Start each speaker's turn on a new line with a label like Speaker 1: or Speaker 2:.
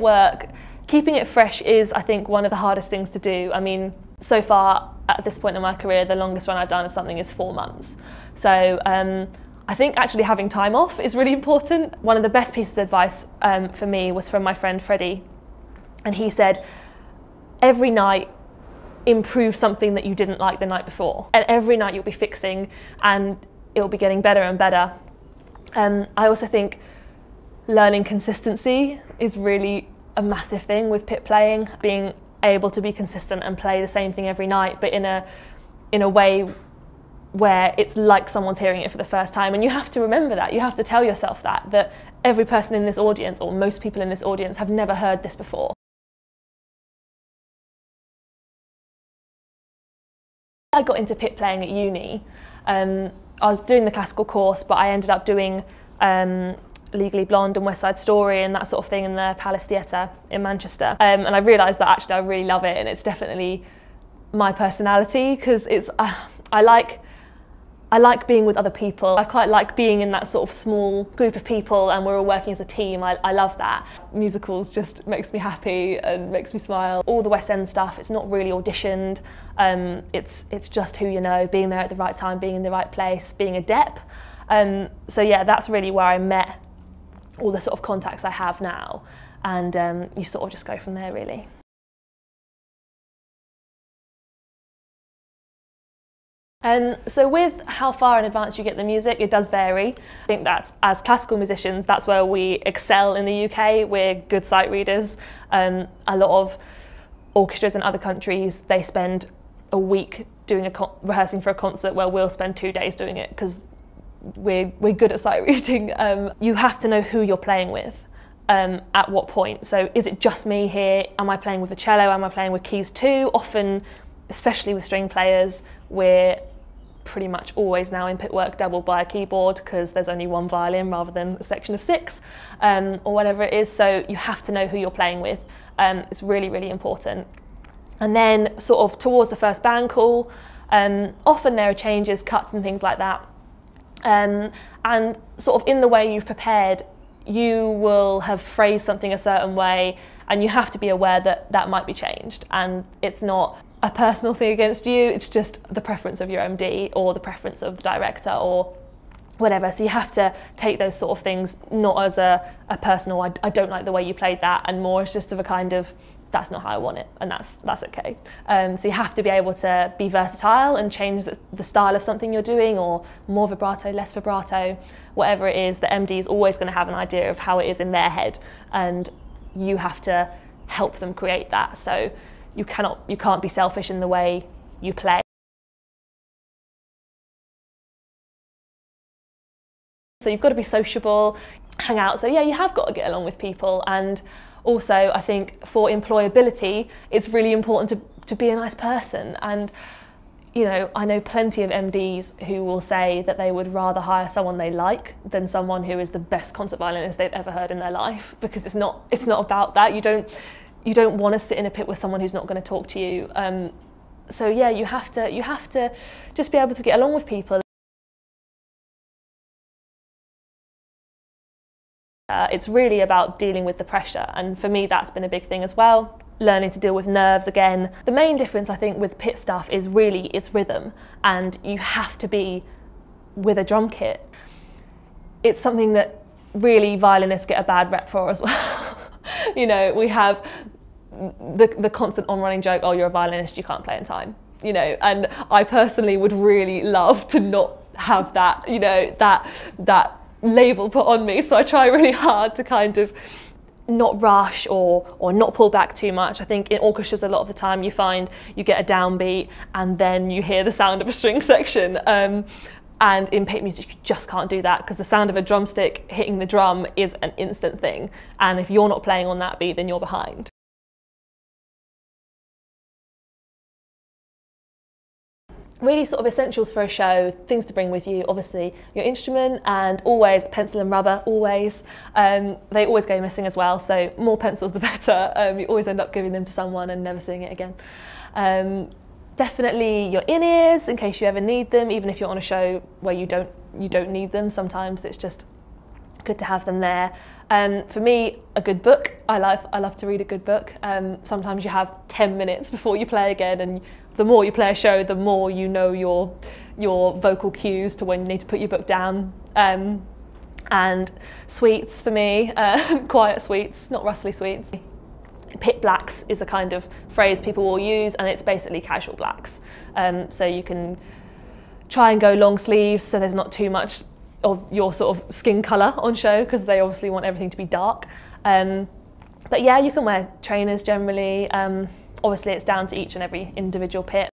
Speaker 1: work, keeping it fresh is, I think, one of the hardest things to do. I mean, so far at this point in my career, the longest run I've done of something is four months. So um, I think actually having time off is really important. One of the best pieces of advice um, for me was from my friend Freddie, and he said, every night improve something that you didn't like the night before. And every night you'll be fixing and it'll be getting better and better. Um, I also think learning consistency is really a massive thing with pit playing, being able to be consistent and play the same thing every night, but in a in a way where it's like someone's hearing it for the first time. And you have to remember that. You have to tell yourself that that every person in this audience or most people in this audience have never heard this before. I got into pit playing at uni. Um, I was doing the classical course, but I ended up doing um, Legally Blonde and West Side Story and that sort of thing in the Palace Theatre in Manchester. Um, and I realised that actually I really love it and it's definitely my personality because it's uh, I like I like being with other people. I quite like being in that sort of small group of people and we're all working as a team. I, I love that. Musicals just makes me happy and makes me smile. All the West End stuff, it's not really auditioned. Um, it's, it's just who you know, being there at the right time, being in the right place, being a dep. Um, so yeah, that's really where I met all the sort of contacts I have now. And um, you sort of just go from there really. Um, so with how far in advance you get the music, it does vary. I think that as classical musicians, that's where we excel in the UK. We're good sight readers. Um, a lot of orchestras in other countries, they spend a week doing a rehearsing for a concert where we'll spend two days doing it because we're, we're good at sight reading. Um, you have to know who you're playing with. Um, at what point. So is it just me here? Am I playing with a cello? Am I playing with keys too? Often, especially with string players, we're pretty much always now in pit work doubled by a keyboard because there's only one violin rather than a section of six um, or whatever it is. So you have to know who you're playing with. Um, it's really, really important. And then sort of towards the first band call, um, often there are changes, cuts and things like that. Um, and sort of in the way you've prepared, you will have phrased something a certain way and you have to be aware that that might be changed and it's not a personal thing against you, it's just the preference of your MD or the preference of the director or whatever. So you have to take those sort of things not as a, a personal, I, I don't like the way you played that, and more as just of a kind of, that's not how I want it, and that's that's okay. Um, so you have to be able to be versatile and change the, the style of something you're doing, or more vibrato, less vibrato, whatever it is. The MD is always going to have an idea of how it is in their head, and you have to help them create that. So you cannot you can't be selfish in the way you play. So you've got to be sociable, hang out. So yeah, you have got to get along with people and also I think for employability it's really important to, to be a nice person and you know, I know plenty of MDs who will say that they would rather hire someone they like than someone who is the best concert violinist they've ever heard in their life because it's not it's not about that. You don't you don't want to sit in a pit with someone who's not going to talk to you. Um, so yeah, you have to you have to just be able to get along with people. Uh, it's really about dealing with the pressure, and for me, that's been a big thing as well. Learning to deal with nerves again. The main difference, I think, with pit stuff is really its rhythm, and you have to be with a drum kit. It's something that really violinists get a bad rep for as well. you know, we have the, the constant on running joke, oh, you're a violinist, you can't play in time, you know, and I personally would really love to not have that, you know, that, that label put on me. So I try really hard to kind of not rush or or not pull back too much. I think in orchestras a lot of the time you find you get a downbeat and then you hear the sound of a string section. Um, and in pit music, you just can't do that because the sound of a drumstick hitting the drum is an instant thing. And if you're not playing on that beat, then you're behind. Really sort of essentials for a show, things to bring with you, obviously your instrument and always pencil and rubber, always. Um, they always go missing as well, so more pencils the better. Um, you always end up giving them to someone and never seeing it again. Um, definitely your in-ears in case you ever need them, even if you're on a show where you don't, you don't need them. Sometimes it's just good to have them there. Um, for me, a good book. I love I love to read a good book. Um, sometimes you have ten minutes before you play again, and the more you play a show, the more you know your your vocal cues to when you need to put your book down. Um, and sweets for me, uh, quiet sweets, not rustly sweets. Pit blacks is a kind of phrase people will use, and it's basically casual blacks. Um, so you can try and go long sleeves, so there's not too much of your sort of skin colour on show because they obviously want everything to be dark. Um, but yeah, you can wear trainers generally. Um, obviously, it's down to each and every individual pit.